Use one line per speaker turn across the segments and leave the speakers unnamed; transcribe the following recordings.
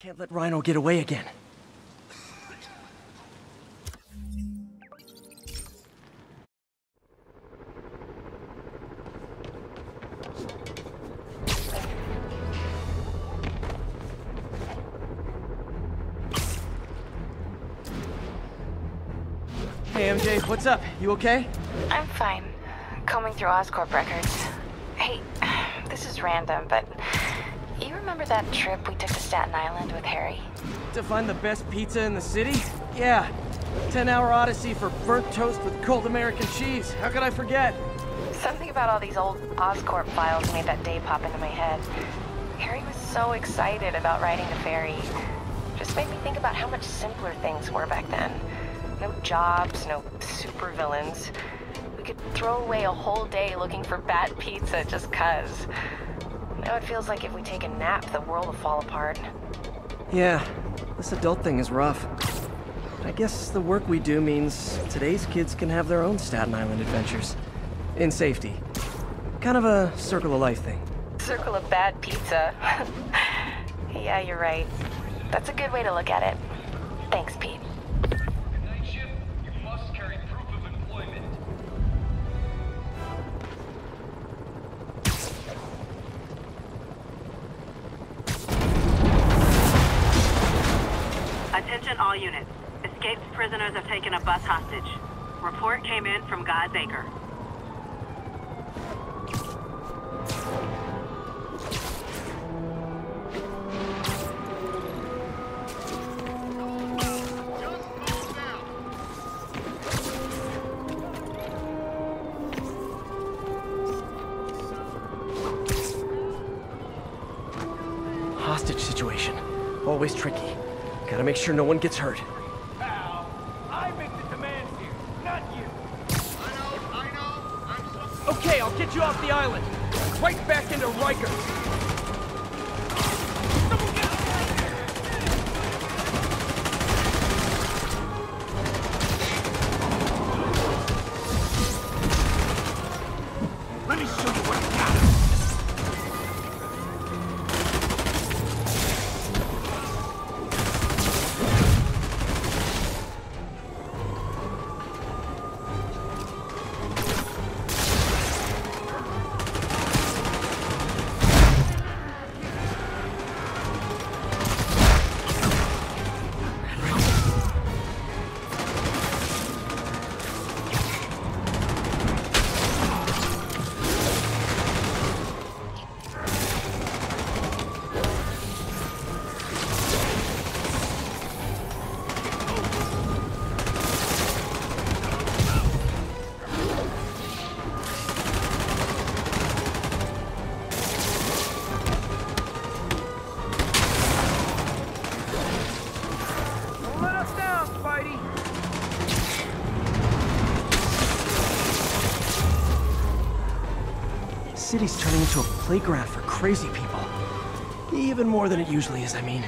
Can't let Rhino get away again. Hey MJ, what's up? You okay?
I'm fine. Combing through Oscorp records. Hey, this is random, but you remember that trip we took to Staten Island with Harry?
To find the best pizza in the city? Yeah. 10 hour odyssey for burnt toast with cold American cheese. How could I forget?
Something about all these old Oscorp files made that day pop into my head. Harry was so excited about riding the ferry. Just made me think about how much simpler things were back then. No jobs, no supervillains. We could throw away a whole day looking for bad pizza just cuz. Now it feels like if we take a nap, the world will fall apart.
Yeah, this adult thing is rough. I guess the work we do means today's kids can have their own Staten Island adventures. In safety. Kind of a circle of life thing.
Circle of bad pizza. yeah, you're right. That's a good way to look at it. Thanks, Pete.
Came in from God's Acre.
Hostage situation. Always tricky. Gotta make sure no one gets hurt. City's turning into a playground for crazy people. Even more than it usually is, I mean.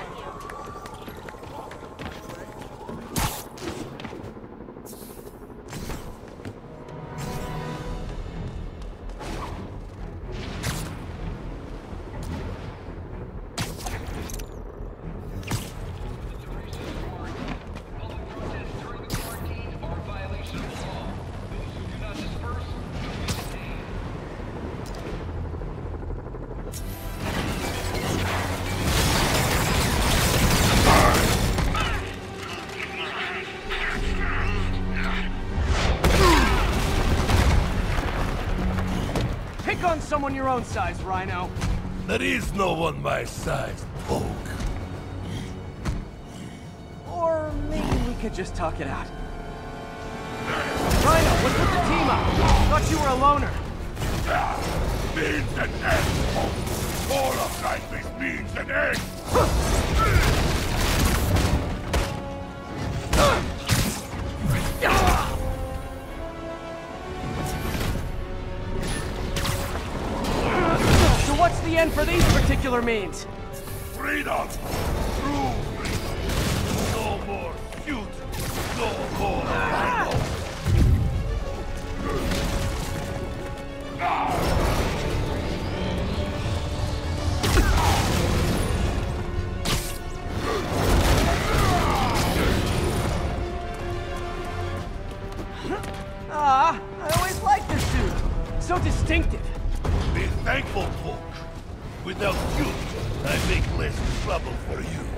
Someone your own size, Rhino.
There is no one my size, Poke.
Or maybe we could just talk it out. Rhino, let's put the team up. Thought you were a loner.
Means and end, Poke. All of life is beans and eggs.
end for these particular means.
Freedom! True freedom! No more cute! No more ah! ah! I always liked this suit. So distinctive. Be thankful
without you, I make less trouble for you.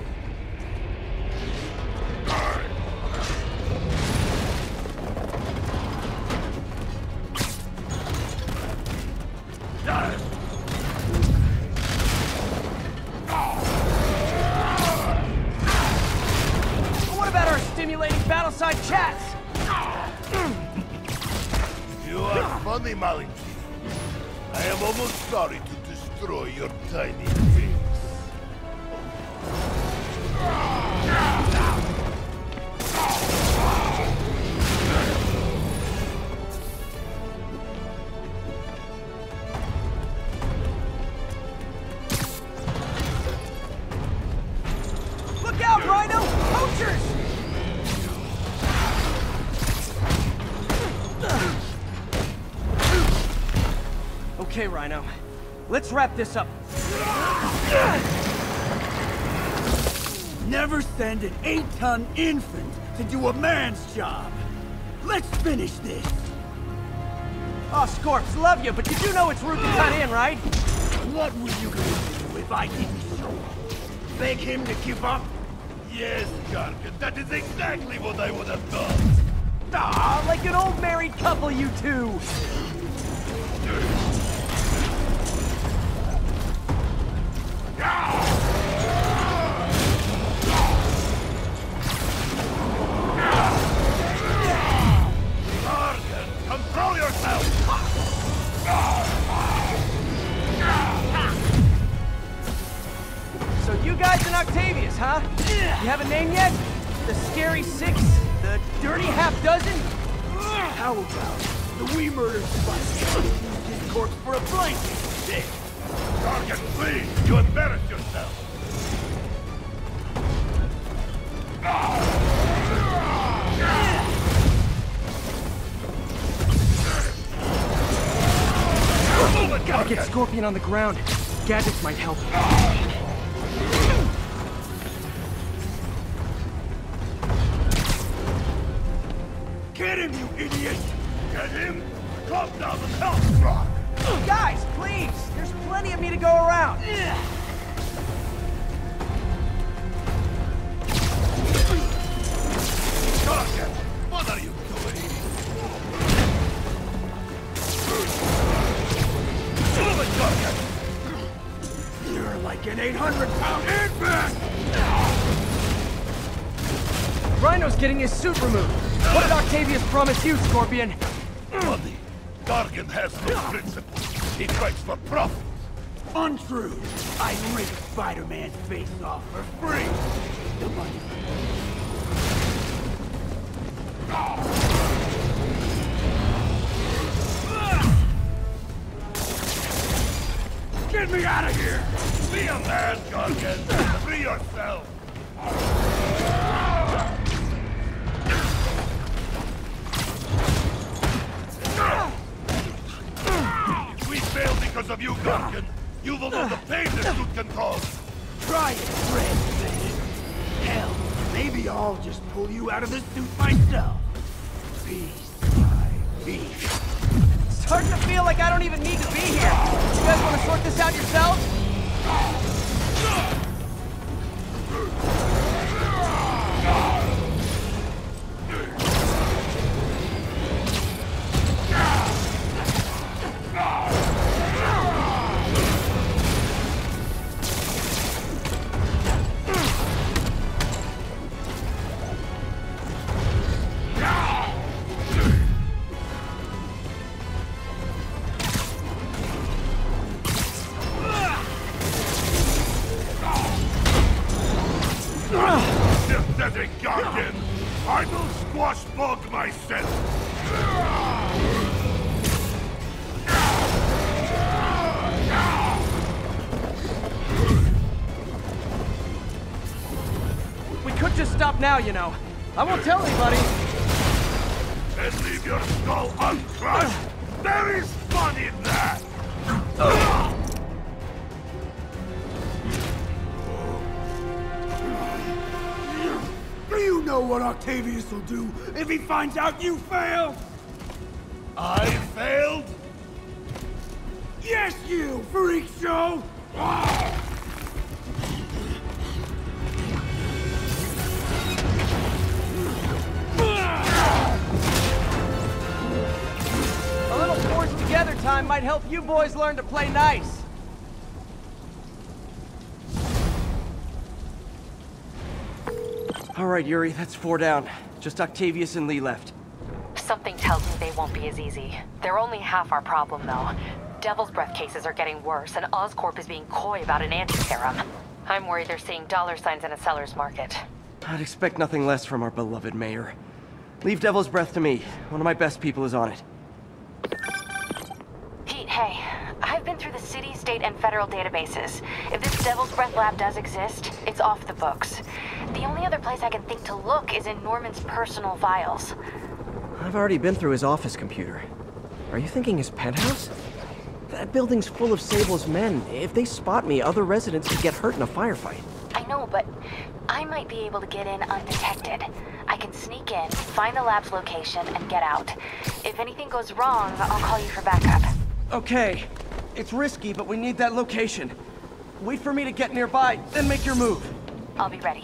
Wrap this up.
Never send an eight-ton infant to do a man's job. Let's finish this.
Oh, Scorps, love you, but you do know it's rude to cut in, right?
What were you do if I didn't show up? Beg him to give up?
Yes, Gargan, that is exactly what I would have done.
Ah, like an old married couple, you two! Octavius, huh? You have a name yet? The Scary Six? The Dirty Half Dozen?
How about the we murdered Spike? Used his corpse for a blanket. Dick.
Gargan, please, you embarrass yourself.
Gotta get Scorpion on the ground. Gadgets might help.
Idiot!
Get him! Drop down the health rock!
Guys, please! There's plenty of me to go around.
Gargan, what are you doing? Move it, Gargan!
You're like an 800-pound infant!
Rhino's getting his suit removed. What did Octavius promise you, Scorpion?
Money. Gargan has no principles. He fights for profit.
Untrue. I rip Spider-Man's face off for free. The money. Get me out of here!
Be a man, Gargan. Free yourself. You
out of the suit myself.
Now, you know. I won't tell anybody.
And leave your skull uncrushed! There is fun in that!
Do you know what Octavius will do if he finds out you failed?
I failed?
Yes, you, freak show!
Ah! Might help you boys learn to play nice. All right, Yuri, that's four down. Just Octavius and Li left.
Something tells me they won't be as easy. They're only half our problem, though. Devil's Breath cases are getting worse, and Oscorp is being coy about an anti-serum. I'm worried they're seeing dollar signs in a seller's market.
I'd expect nothing less from our beloved mayor. Leave Devil's Breath to me. One of my best people is on it.
Hey. I've been through the city, state, and federal databases. If this Devil's Breath lab does exist, it's off the books. The only other place I can think to look is in Norman's personal files.
I've already been through his office computer. Are you thinking his penthouse? That building's full of Sable's men. If they spot me, other residents could get hurt in a firefight.
I know, but I might be able to get in undetected. I can sneak in, find the lab's location, and get out. If anything goes wrong, I'll call you for backup.
Okay. It's risky, but we need that location. Wait for me to get nearby, then make your move.
I'll be ready.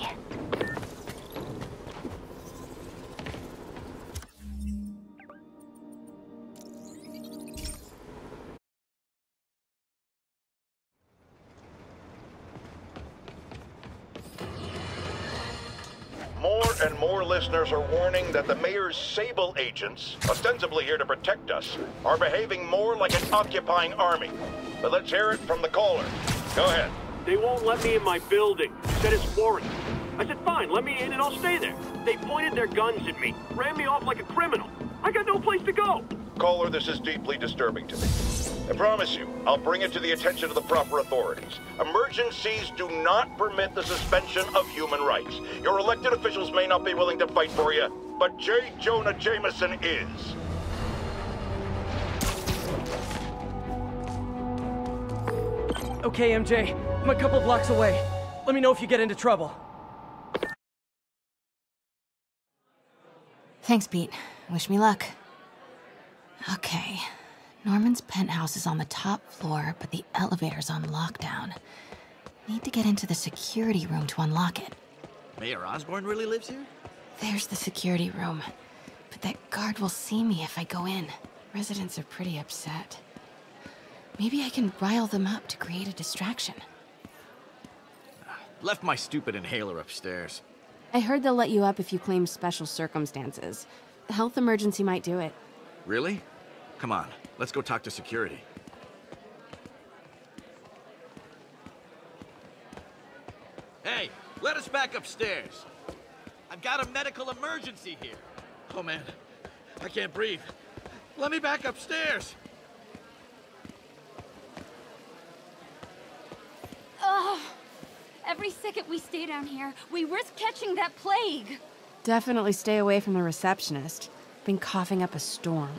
Listeners are warning that the mayor's Sable agents, ostensibly here to protect us, are behaving more like an occupying army. But let's hear it from the caller. Go ahead.
They won't let me in my building. Said it's foreign. I said, fine, let me in and I'll stay there. They pointed their guns at me, ran me off like a criminal. I got no place to go.
Caller, this is deeply disturbing to me. I promise you, I'll bring it to the attention of the proper authorities. Emergencies do not permit the suspension of human rights. Your elected officials may not be willing to fight for you, but J. Jonah Jameson is.
Okay, MJ. I'm a couple blocks away. Let me know if you get into trouble.
Thanks, Pete. Wish me luck. Okay. Norman's penthouse is on the top floor, but the elevator's on lockdown. Need to get into the security room to unlock it.
Mayor Osborn really lives here?
There's the security room. But that guard will see me if I go in. Residents are pretty upset. Maybe I can rile them up to create a distraction.
Left my stupid inhaler upstairs.
I heard they'll let you up if you claim special circumstances. The health emergency might do it.
Really? Come on, let's go talk to security. Hey, let us back upstairs. I've got a medical emergency here. Oh man, I can't breathe. Let me back upstairs.
Ugh. Every second we stay down here, we risk catching that plague.
Definitely stay away from the receptionist. Been coughing up a storm.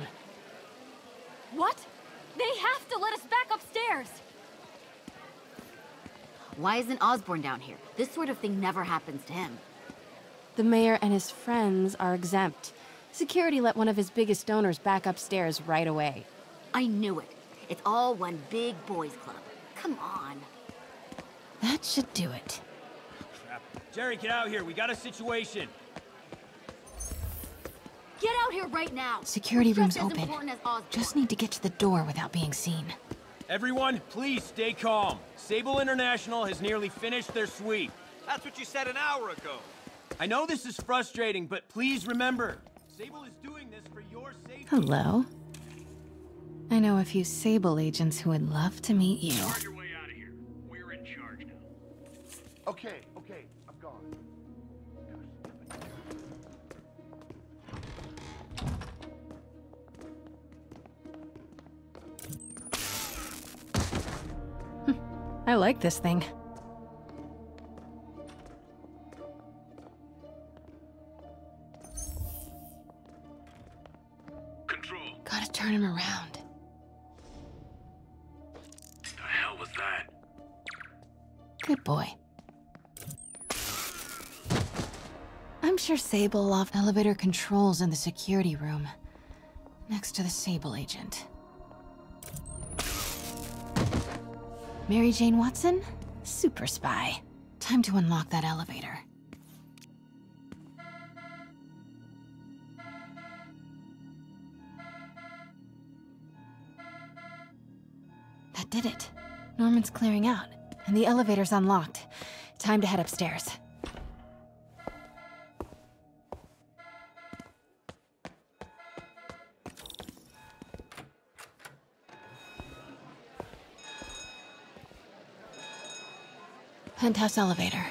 What? They have to let us back upstairs.
Why isn't Osborn down here? This sort of thing never happens to him.
The mayor and his friends are exempt. Security let one of his biggest donors back upstairs right away.
I knew it. It's all one big boys club. Come on.
That should do it.
Jerry, get out here. We got a situation.
Get out here right now.
Security room's open.
important as Osborn.
Just need to get to the door without being seen.
Everyone, please stay calm. Sable International has nearly finished their sweep.
That's what you said an hour ago.
I know this is frustrating, but please remember, Sable is doing this for your safety.
Hello. I know a few Sable agents who would love to meet you.
We're in charge now.
Okay, I like this thing.
Control.
Gotta turn him around.
The hell was that?
Good boy. I'm sure Sable will have elevator controls in the security room. Next to the Sable agent. Mary Jane Watson? Super spy. Time to unlock that elevator. That did it. Norman's clearing out, and the elevator's unlocked. Time to head upstairs. Penthouse elevator.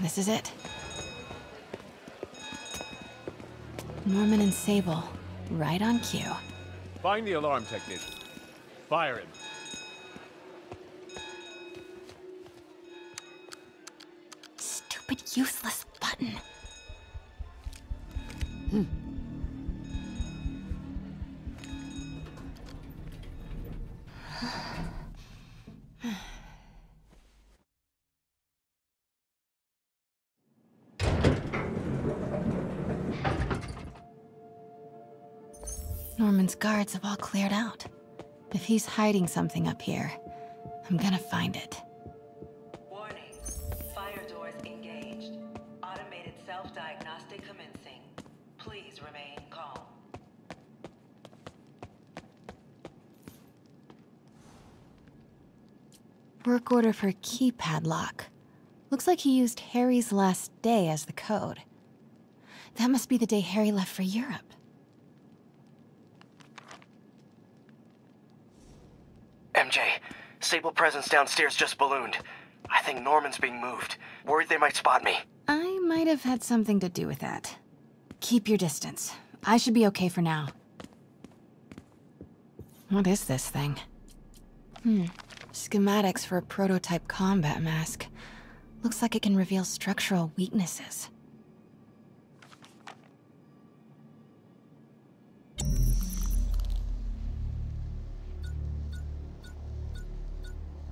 This is it. Norman and Sable, right on cue.
Find the alarm technician. Fire him.
Stupid, useless button. Hmm. Norman's guards have all cleared out. If he's hiding something up here, I'm gonna find it.
Warning. Fire doors engaged. Automated self-diagnostic commencing. Please remain calm.
Work order for keypad lock. Looks like he used Harry's last day as the code. That must be the day Harry left for Europe.
MJ, Sable presence downstairs just ballooned. I think Norman's being moved. Worried they might spot me.
I might have had something to do with that. Keep your distance. I should be okay for now. What is this thing? Hmm. Schematics for a prototype combat mask. Looks like it can reveal structural weaknesses.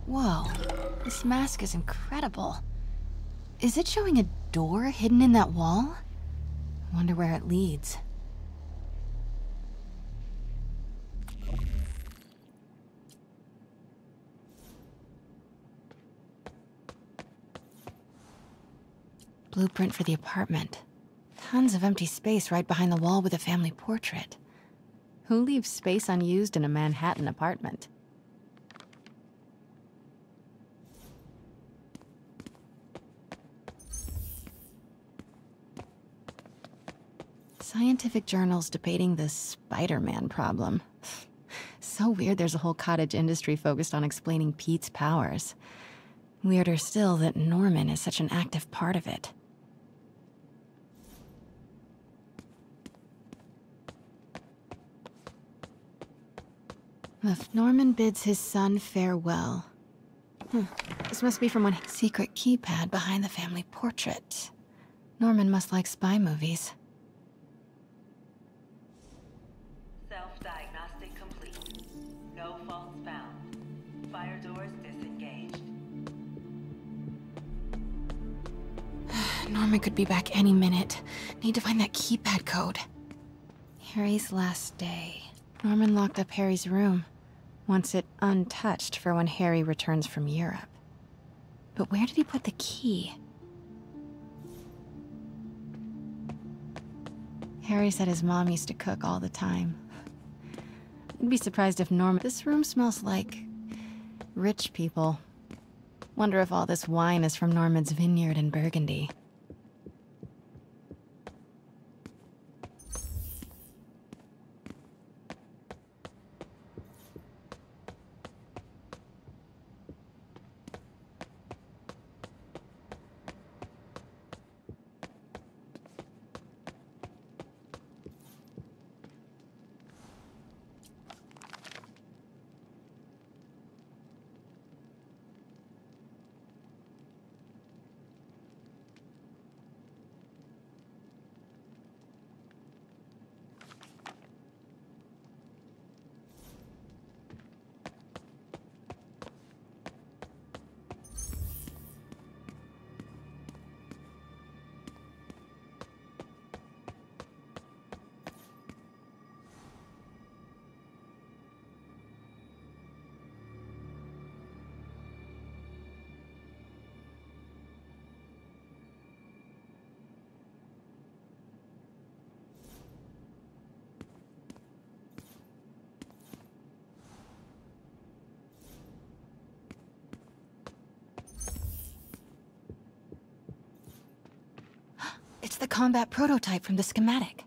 Whoa, this mask is incredible. Is it showing a door hidden in that wall? I wonder where it leads. Blueprint for the apartment. Tons of empty space right behind the wall with a family portrait. Who leaves space unused in a Manhattan apartment? Scientific journals debating the Spider-Man problem. So weird there's a whole cottage industry focused on explaining Pete's powers. Weirder still that Norman is such an active part of it. If Norman bids his son farewell. Hmm. This must be from one secret keypad behind the family portrait. Norman must like spy movies. Norman could be back any minute. Need to find that keypad code. Harry's last day. Norman locked up Harry's room. Wants it untouched for when Harry returns from Europe. But where did he put the key? Harry said his mom used to cook all the time. I'd be surprised if Norman... This room smells like... rich people. Wonder if all this wine is from Norman's vineyard in Burgundy. combat prototype from the schematic.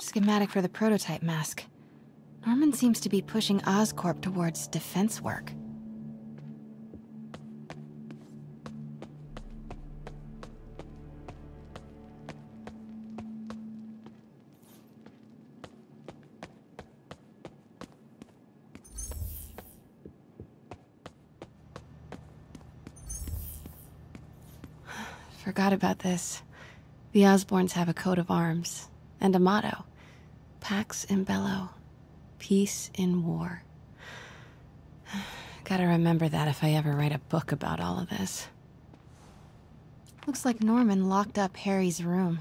Schematic for the prototype mask. Norman seems to be pushing Oscorp towards defense work. Forgot about this. The Osborns have a coat of arms and a motto Pax in Bello, peace in war. Gotta remember that if I ever write a book about all of this. Looks like Norman locked up Harry's room.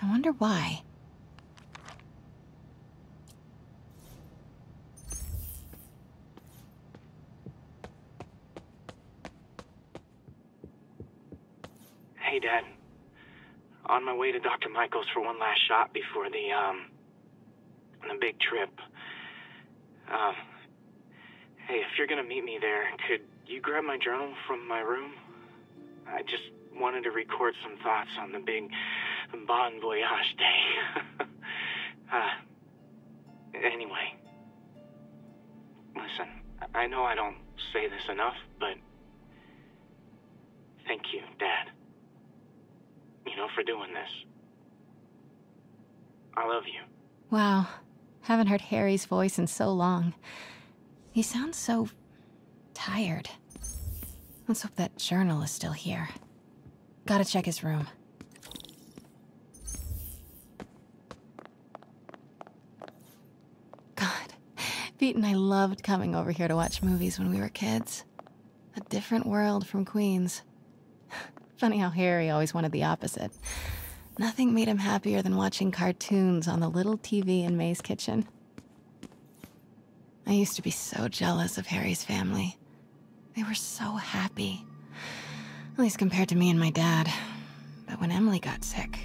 I wonder why.
Hey, Dad. On my way to Dr. Michael's for one last shot before the, um, the big trip. Um, hey, if you're gonna meet me there, could you grab my journal from my room? I just wanted to record some thoughts on the big Bon Voyage day. uh, anyway. Listen, I know I don't say this enough, but thank you, Dad you know, for doing this. I love you.
Wow. Haven't heard Harry's voice in so long. He sounds so tired. Let's hope that journal is still here. Gotta check his room. God, Pete and I loved coming over here to watch movies when we were kids. A different world from Queens. Funny how Harry always wanted the opposite. Nothing made him happier than watching cartoons on the little TV in May's kitchen. I used to be so jealous of Harry's family. They were so happy. At least compared to me and my dad. But when Emily got sick,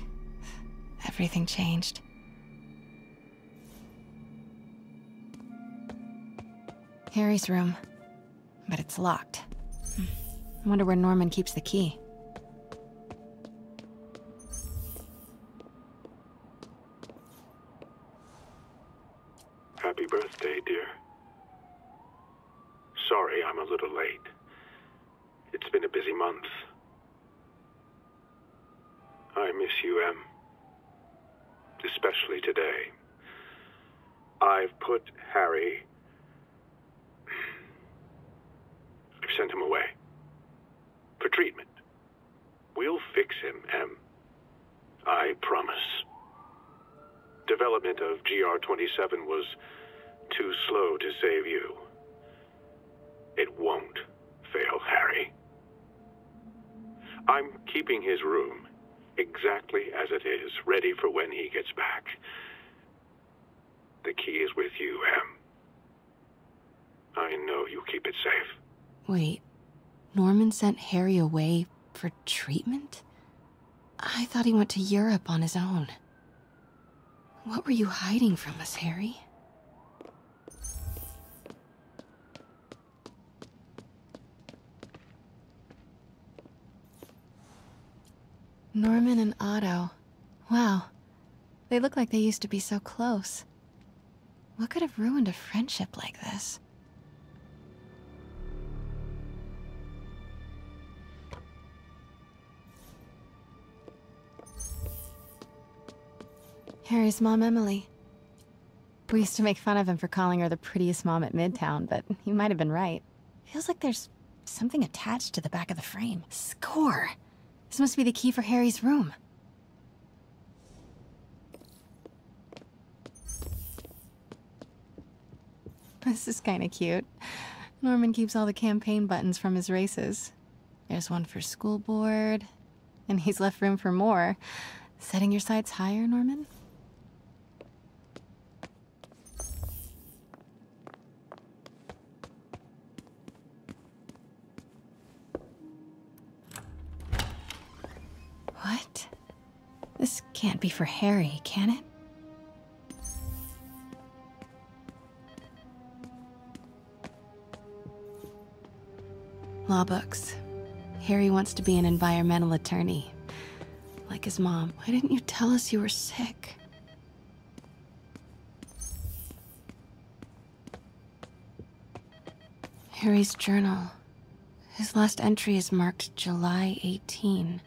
everything changed. Harry's room. But it's locked. I wonder where Norman keeps the key.
Happy birthday, dear. Sorry I'm a little late. It's been a busy month. I miss you, Em. Especially today. I've put Harry... I've sent him away. For treatment. We'll fix him, Em. I promise. Development of GR-27 was too slow to save you. It won't fail Harry. I'm keeping his room exactly as it is, ready for when he gets back. The key is with you, Em. I know you keep it safe.
Wait, Norman sent Harry away for treatment? I thought he went to Europe on his own. What were you hiding from us, Harry? Norman and Otto. Wow. They look like they used to be so close. What could have ruined a friendship like this? Harry's mom, Emily. We used to make fun of him for calling her the prettiest mom at Midtown, but he might have been right. Feels like there's something attached to the back of the frame. Score! This must be the key for Harry's room. This is kinda cute. Norman keeps all the campaign buttons from his races. There's one for school board, and he's left room for more. Setting your sights higher, Norman? can't be for Harry, can it? Law books. Harry wants to be an environmental attorney. Like his mom. Why didn't you tell us you were sick?
Harry's journal. His last entry is marked July 18.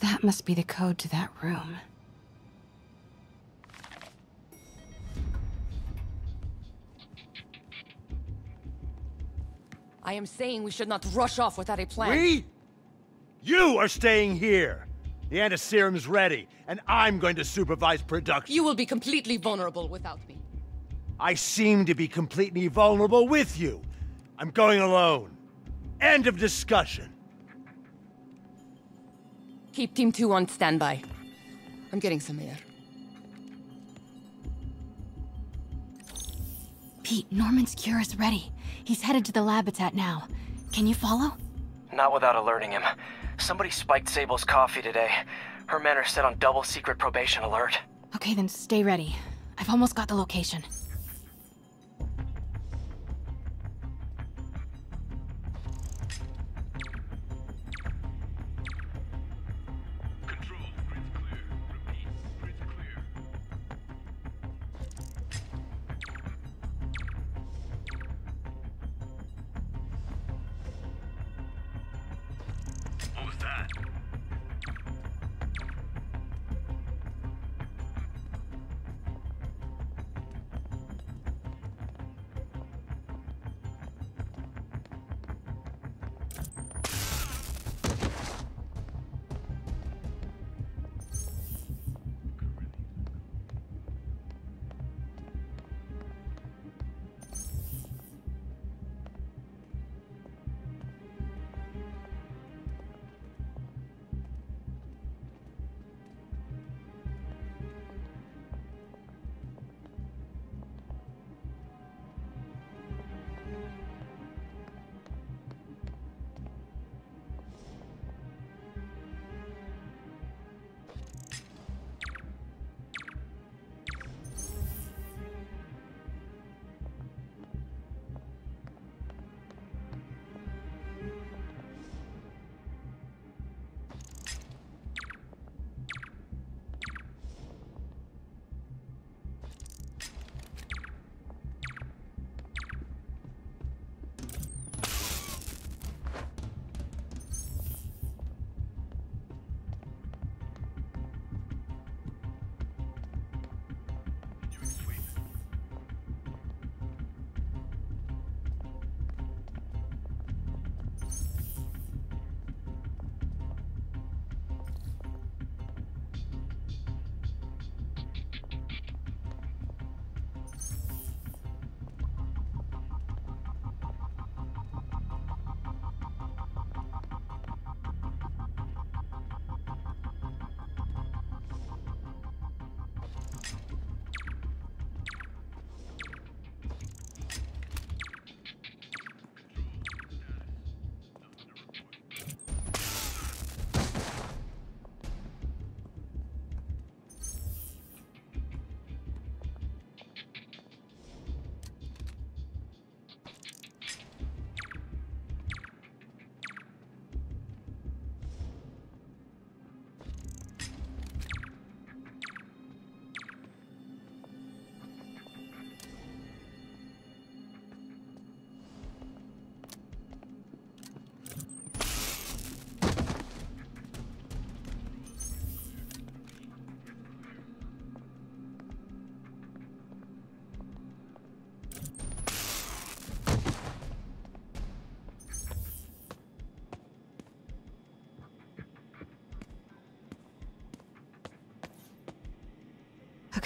That must be the code to that room.
I am saying we should not rush off without a plan.
We? You are staying here. The antiserum's ready, and I'm going to supervise production.
You will be completely vulnerable without me.
I seem to be completely vulnerable with you. I'm going alone. End of discussion.
Keep Team 2 on standby. I'm getting some air.
Pete, Norman's cure is ready. He's headed to the lab it's at now. Can you follow?
Not without alerting him. Somebody spiked Sable's coffee today. Her men are set on double secret probation alert.
Okay, then stay ready. I've almost got the location.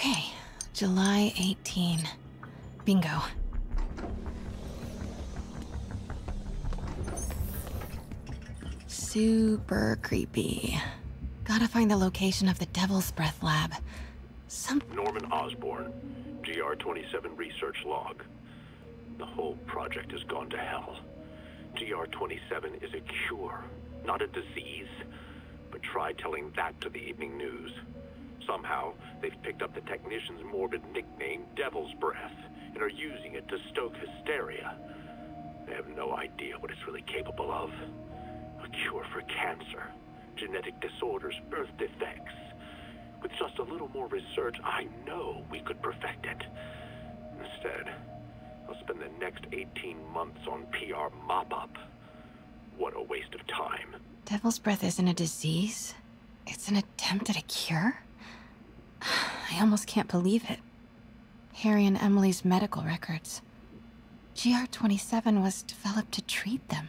Okay, July 18. Bingo. Super creepy. Gotta find the location of the Devil's Breath lab. Some
Norman Osborn, GR27 research log. The whole project has gone to hell. GR27 is a cure, not a disease. But try telling that to the evening news. Somehow, they've picked up the technician's morbid nickname, Devil's Breath, and are using it to stoke hysteria. They have no idea what it's really capable of. A cure for cancer, genetic disorders, birth defects. With just a little more research, I know we could perfect it. Instead, I'll spend the next 18 months on PR mop-up. What a waste of time.
Devil's breath isn't a disease. It's an attempt at a cure? I almost can't believe it. Harry and Emily's medical records. GR27 was developed to treat them.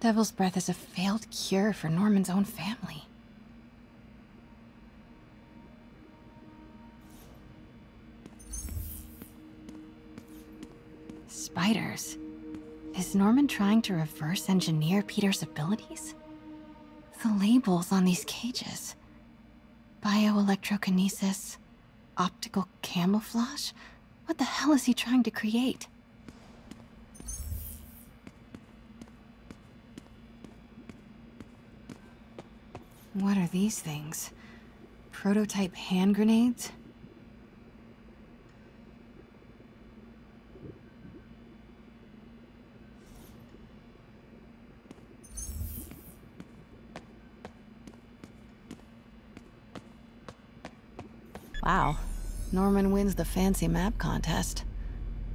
Devil's breath is a failed cure for Norman's own family. Spiders. Is Norman trying to reverse engineer Peter's abilities? The labels on these cages. Bioelectrokinesis, optical camouflage? What the hell is he trying to create? What are these things? Prototype hand grenades? Wow. Norman wins the fancy map contest.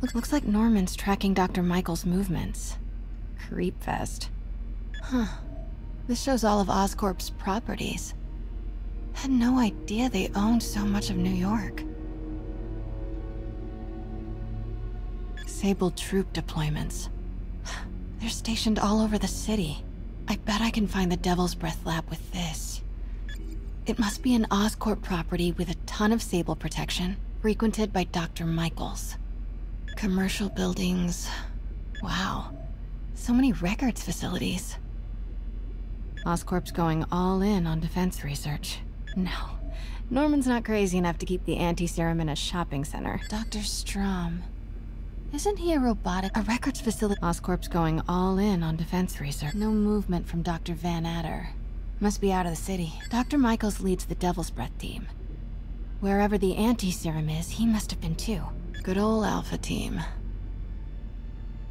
Look, looks like Norman's tracking Dr. Michael's movements. Creepfest. Huh. This shows all of Oscorp's properties. Had no idea they owned so much of New York. Sable troop deployments. They're stationed all over the city. I bet I can find the Devil's Breath lab with this. It must be an Oscorp property with a ton of Sable protection, frequented by Dr. Michaels. Commercial buildings. Wow. So many records facilities. Oscorp's going all in on defense research. No. Norman's not crazy enough to keep the anti-serum in a shopping center. Dr. Strom. Isn't he a robotic- a records facility? Oscorp's going all in on defense research. No movement from Dr. Van Adder. Must be out of the city. Dr. Michaels leads the Devil's Breath team. Wherever the anti-serum is, he must have been too. Good old Alpha team.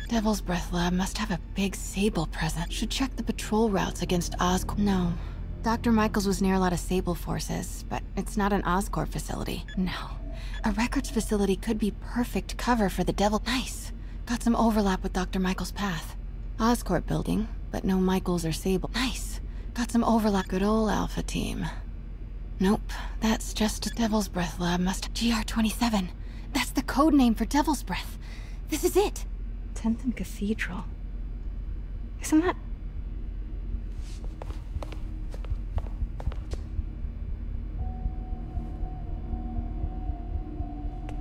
Devil's Breath Lab must have a big Sable presence. Should check the patrol routes against Oscorp. No. Dr. Michaels was near a lot of Sable forces, but it's not an Oscorp facility. No. A records facility could be perfect cover for the Devil. Nice. Got some overlap with Dr. Michaels' path. Oscorp building, but no Michaels or Sable. Nice. Got some overlap. Good old Alpha team. Nope, that's just a Devil's Breath lab must- GR27. That's the code name for Devil's Breath. This is it. 10th and Cathedral. Isn't that...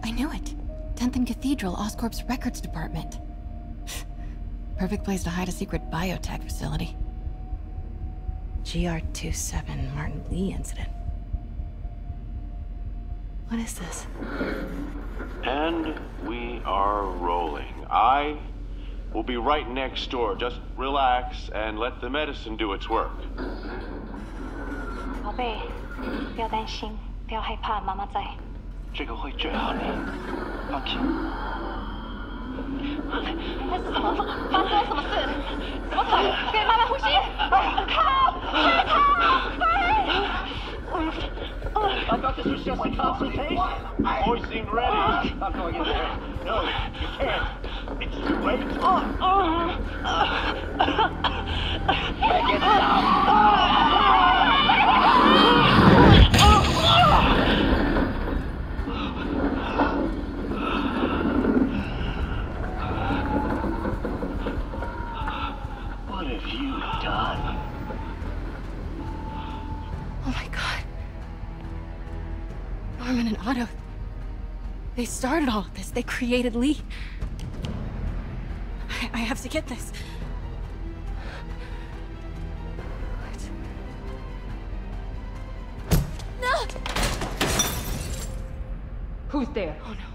I knew it. 10th and Cathedral, Oscorp's records department. Perfect place to hide a secret biotech facility. GR27 Martin Li incident. What is this?
And we are rolling. I will be right next door. Just relax and let the medicine do its work.
宝贝，不要担心，不要害怕，妈妈在。
这个会治好你，放心。
Was just a consultation.
Seemed ready.
I'm going in there. No, you can't. It's too late. Make it
What
They started all of this. They created Li. I, I have to get this. No!
Who's there?
Oh no.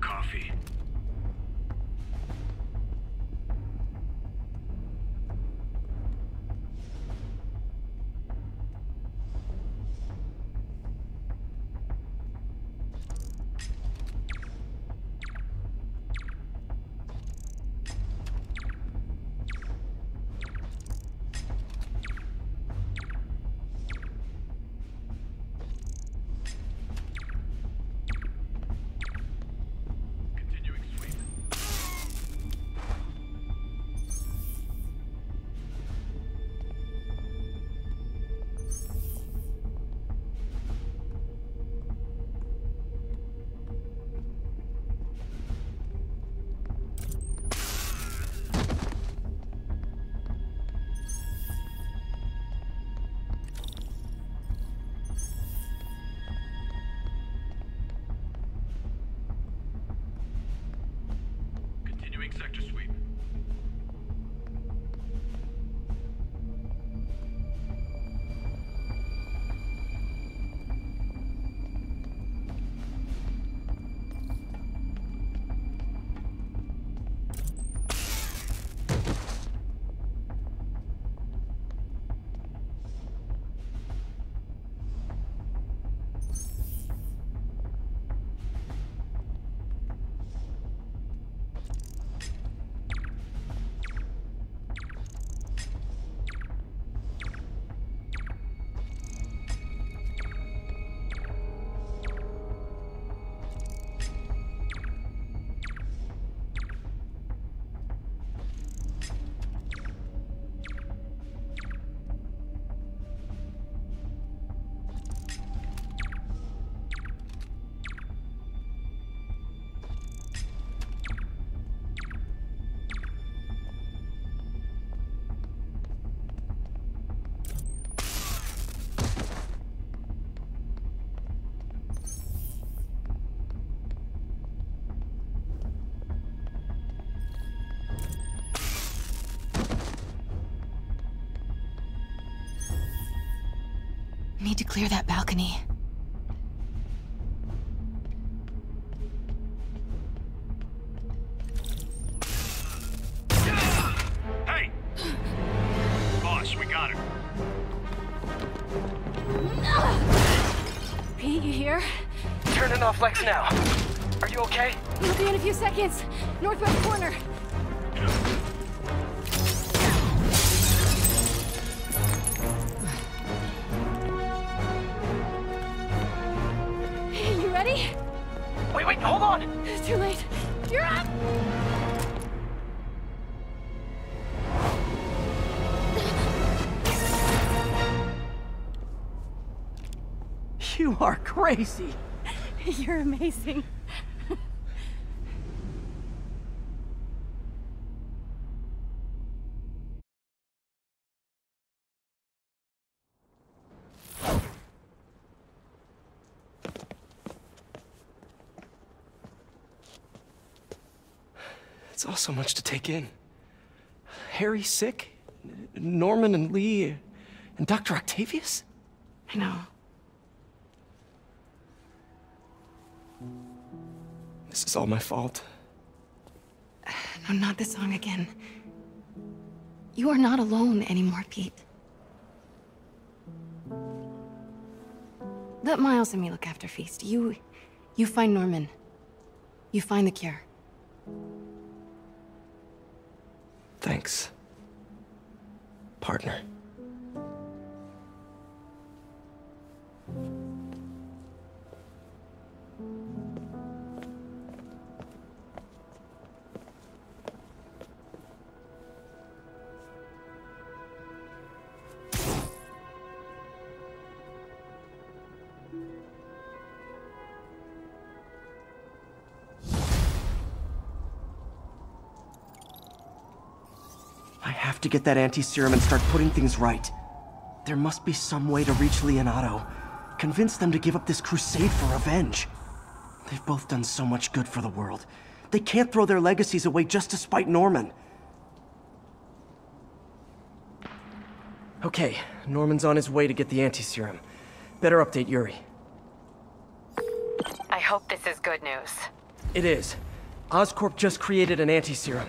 Coffee. need to clear that balcony. Hey! Boss, we
got it. Pete, you here?
Turning off Lex now. Are you okay?
We'll be in a few seconds. Northwest corner.
Wait, wait, hold on!
It's too late. You're up!
You are crazy.
You're amazing.
It's all so much to take in. Harry sick? Norman and Li and Dr. Octavius?
I know.
This is all my fault.
No, not this song again. You are not alone anymore, Pete. Let Miles and me look after Feast. You... you find Norman. You find the cure.
Thanks. Partner. Get that anti-serum and start putting things right. There must be some way to reach Leonardo. Convince them to give up this crusade for revenge. They've both done so much good for the world. They can't throw their legacies away just to spite Norman. Okay, Norman's on his way to get the anti-serum. Better update Yuri.
I hope this is good news.
It is. Oscorp just created an anti-serum.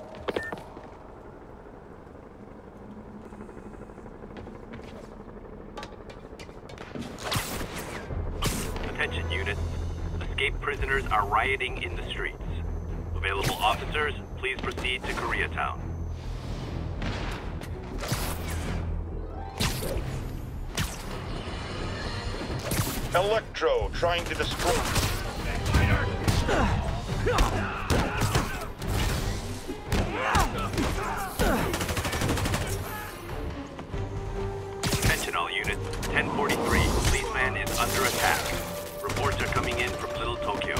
Escaped prisoners are rioting in the streets. Available officers, please proceed to Koreatown.
Electro trying to destroy.
Attention all units. 1043. Policeman is under attack. Reports are coming in from Little Tokyo.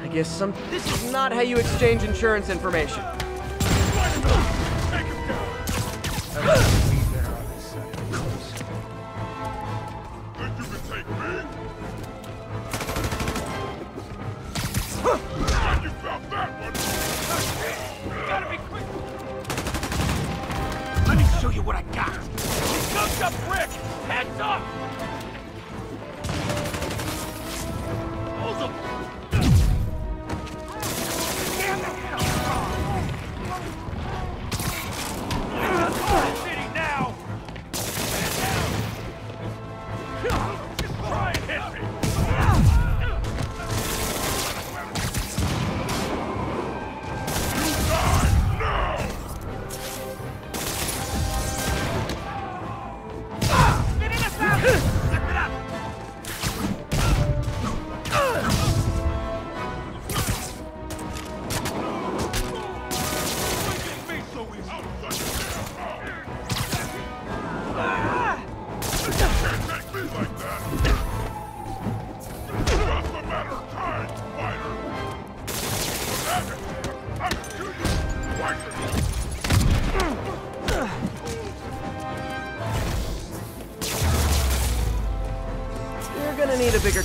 I guess some. This is not how you exchange insurance information.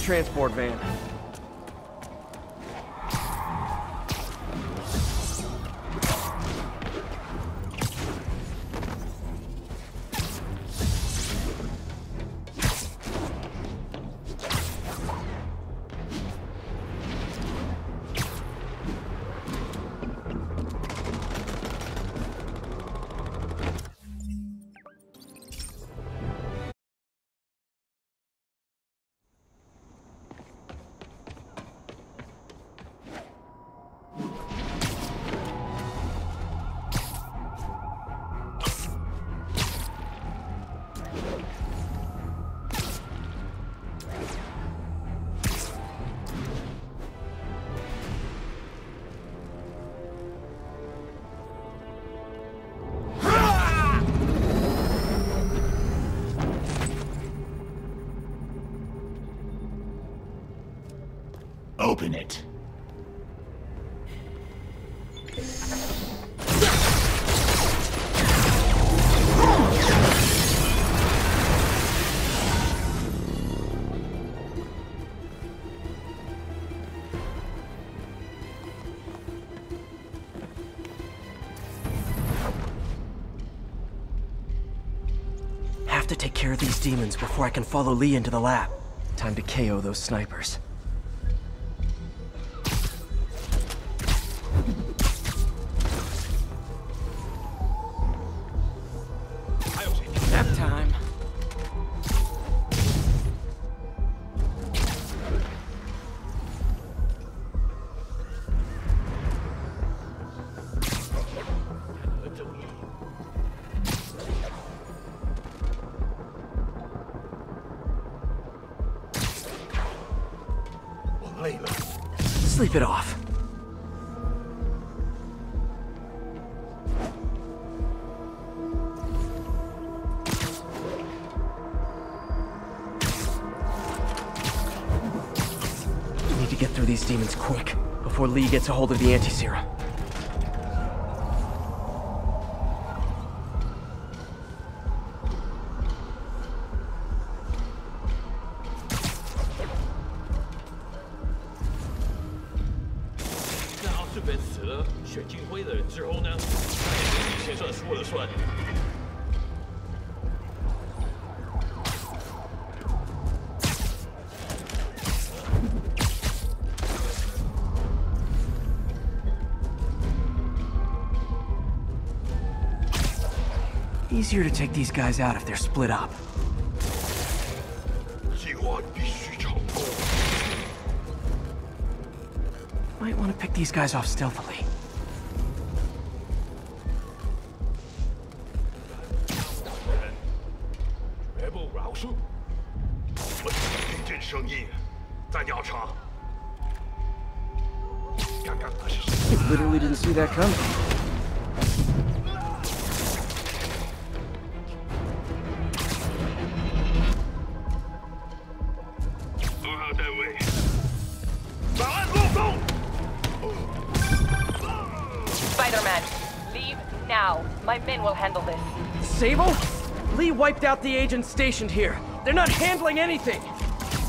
Transport van. These demons before I can follow Li into the lab. Time to KO those snipers. Sleep it off. We need to get through these demons quick, before Li gets a hold of the anti-serum. easier to take these guys out if they're split up. Might want to pick these guys off stealthily. agents stationed here. They're not handling anything.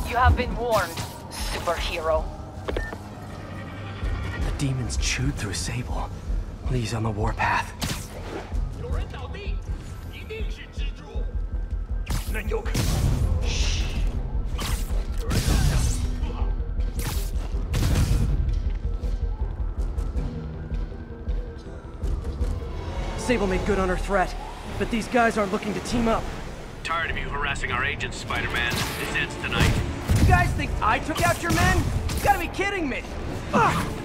You have been warned, superhero.
The demons chewed through Sable. Li's on the warpath.
Shh.
Sable made good on her threat, but these guys aren't looking to team up.
Tired of you harassing our agents, Spider-Man. This ends tonight.
You guys think I took out your men? You gotta be kidding me! Ugh!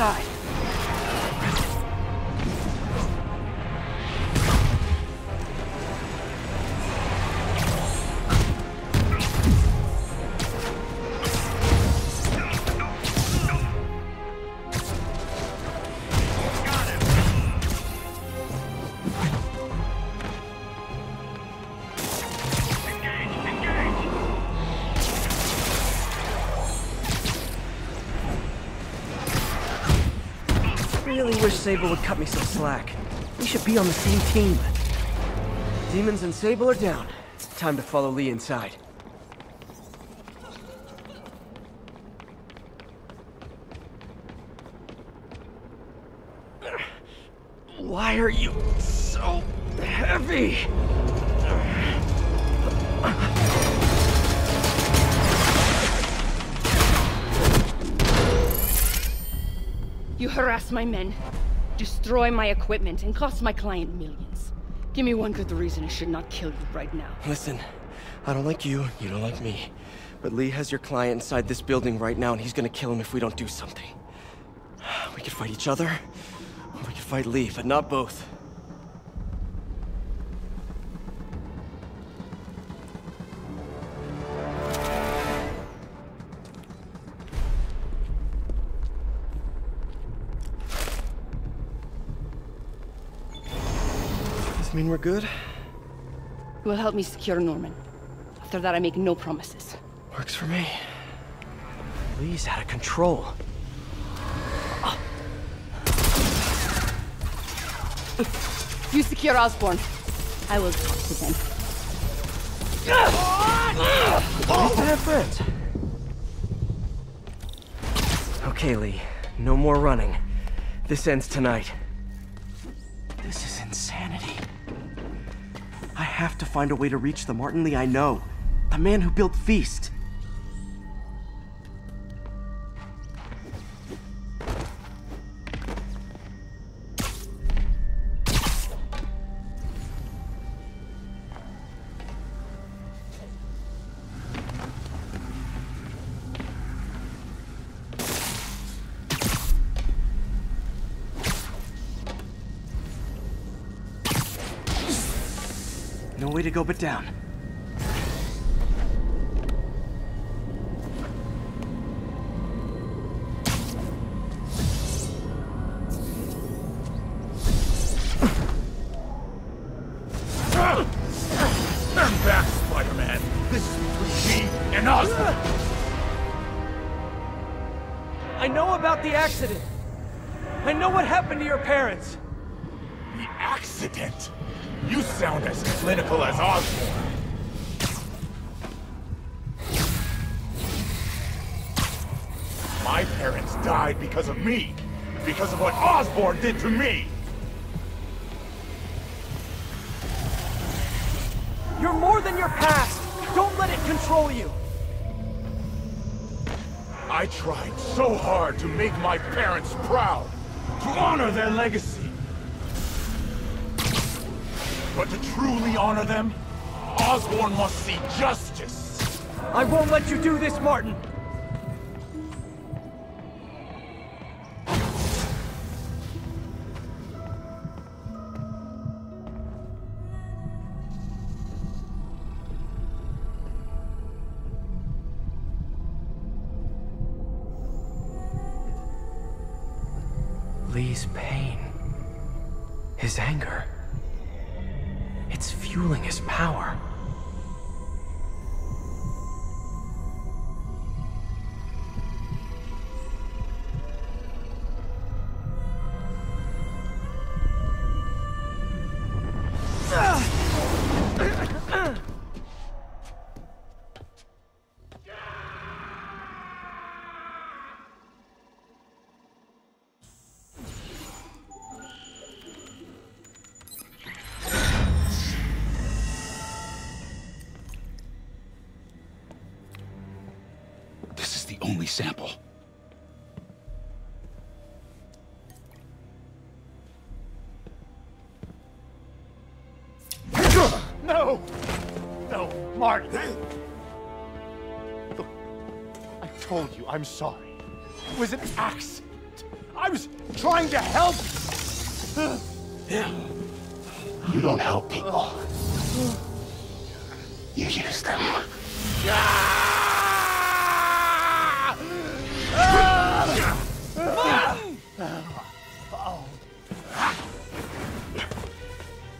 And Sable would cut me some slack. We should be on the same team. Demons and Sable are down. Time to follow Li inside. Why are you so heavy?
You harass my men, destroy my equipment, and cost my client millions. Give me one good reason I should not kill you right now.
Listen, I don't like you, you don't like me. But Li has your client inside this building right now, and he's gonna kill him if we don't do something. We could fight each other, or we could fight Li, but not both. Does we're good?
You will help me secure Norman. After that, I make no promises.
Works for me. Li's out of control. Ah.
You secure Osborn. I will talk to them.
Nice to have friends. Okay, Li. No more running. This ends tonight. Have to find a way to reach the Martin Li I know. The man who built Feast. To go but down. Li's pain. His anger. It's fueling his power.
Martin! Look, I told you I'm sorry. It was an accident. I was trying to help.
You don't help people. You use them.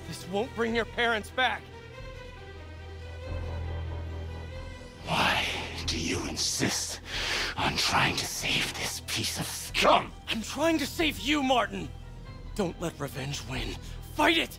This won't bring your parents back.
insist on trying to save this piece of scum.
I'm trying to save you, Martin.
Don't let revenge win. Fight it!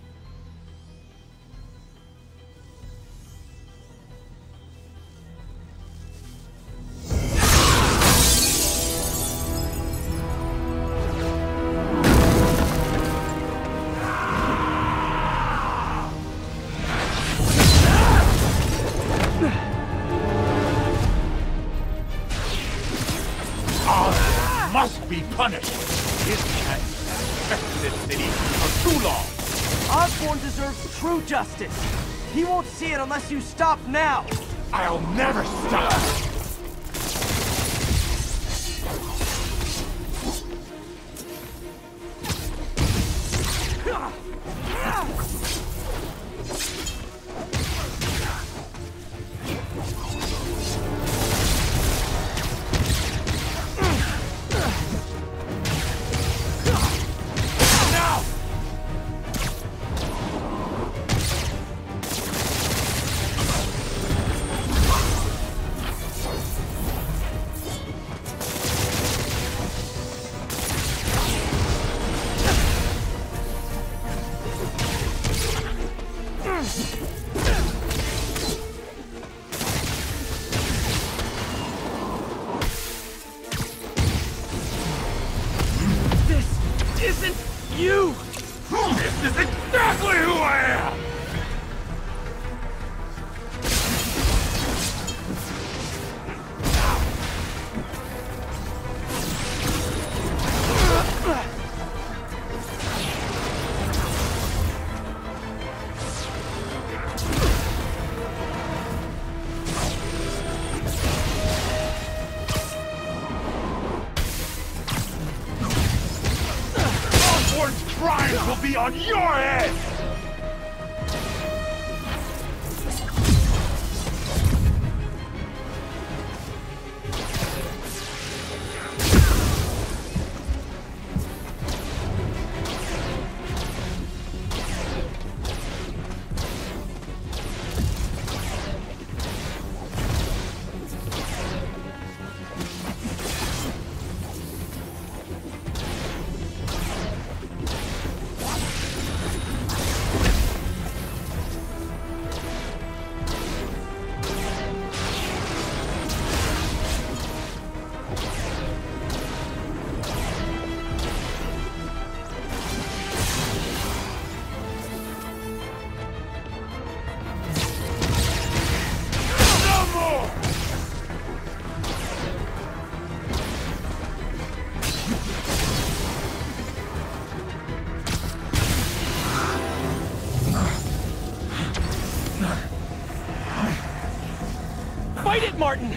Martin!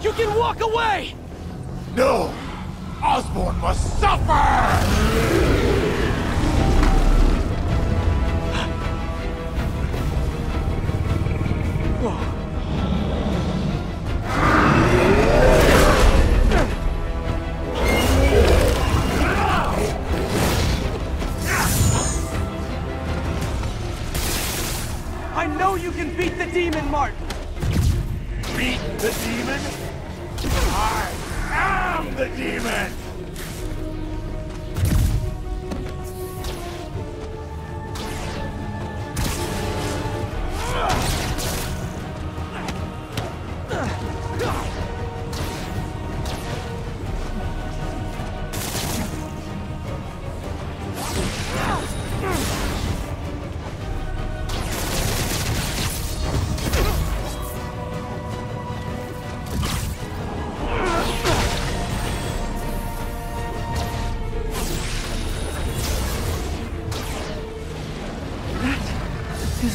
You can walk away!
No! Osborn must suffer!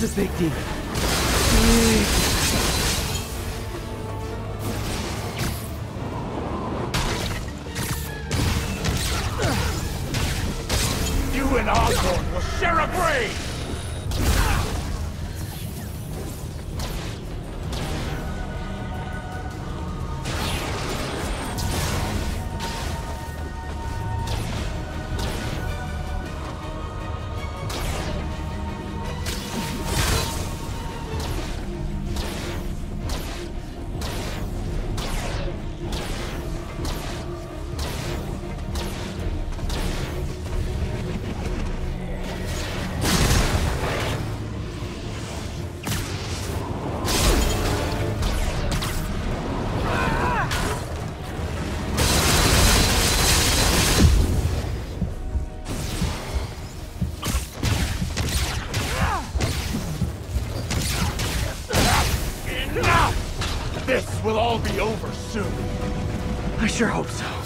is a big
deal. Will all be over soon.
I sure hope so.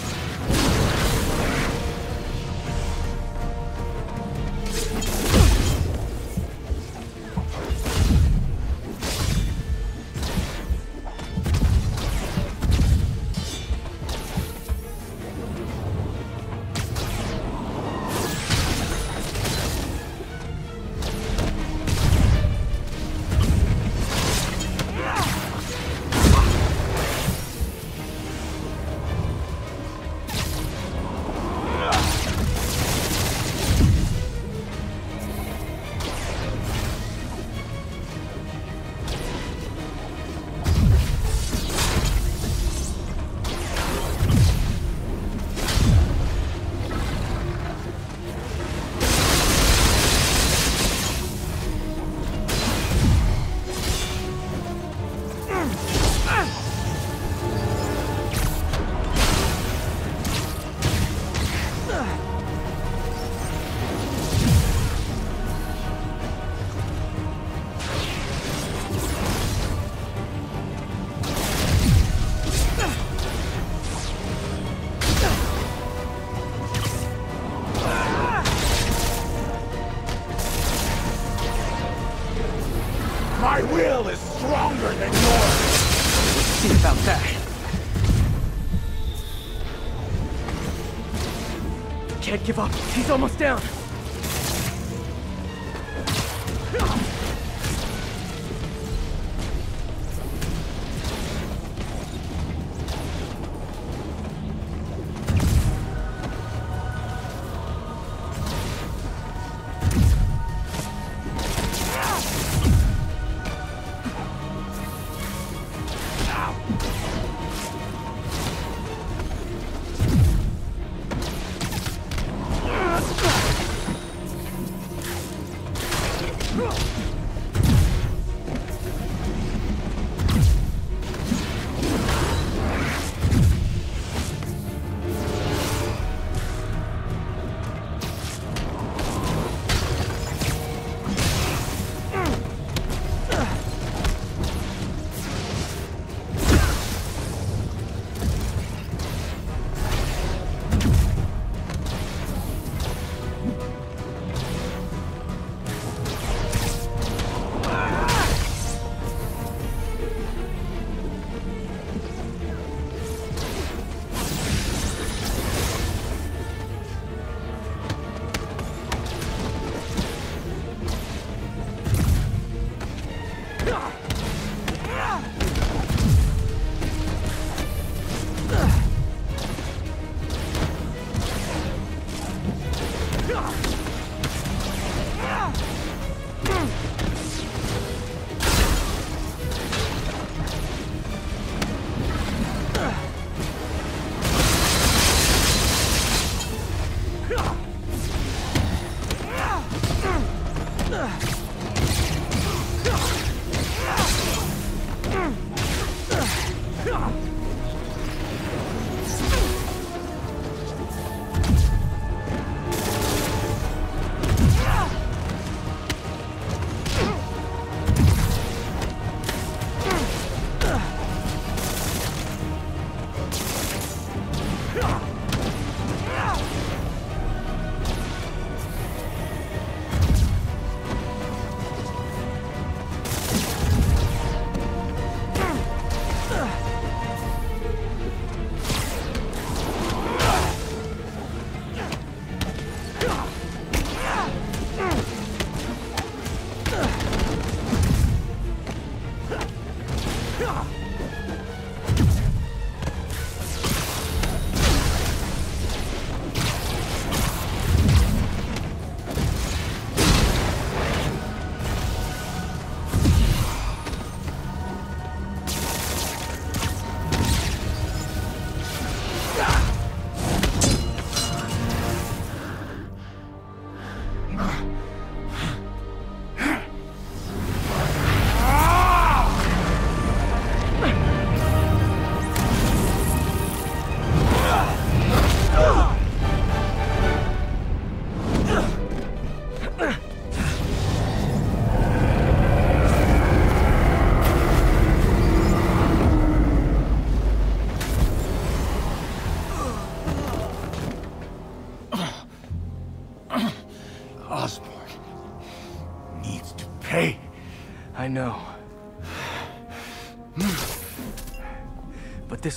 Give up. He's almost down.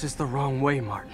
Is the wrong way, Martin.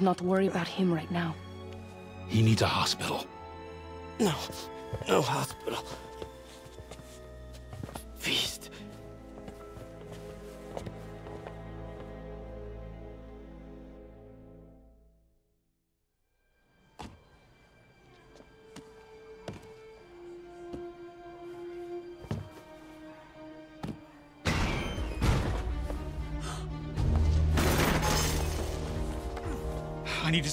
Would not worry about him right now.
He needs a hospital.
No. No hospital.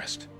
But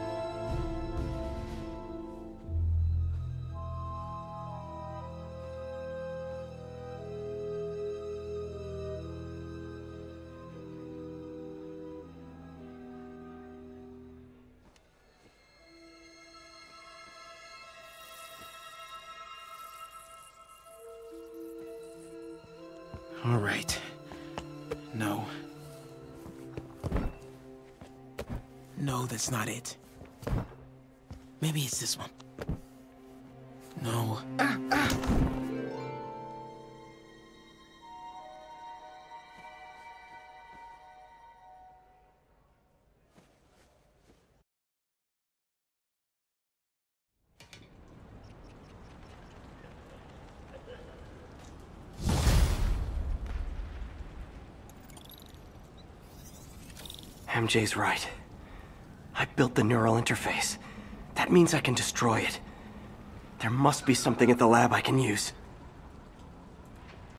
That's not it. Maybe it's this one. No.
MJ's right. Built the neural interface. That means I can destroy it. There must be something at the lab I can use.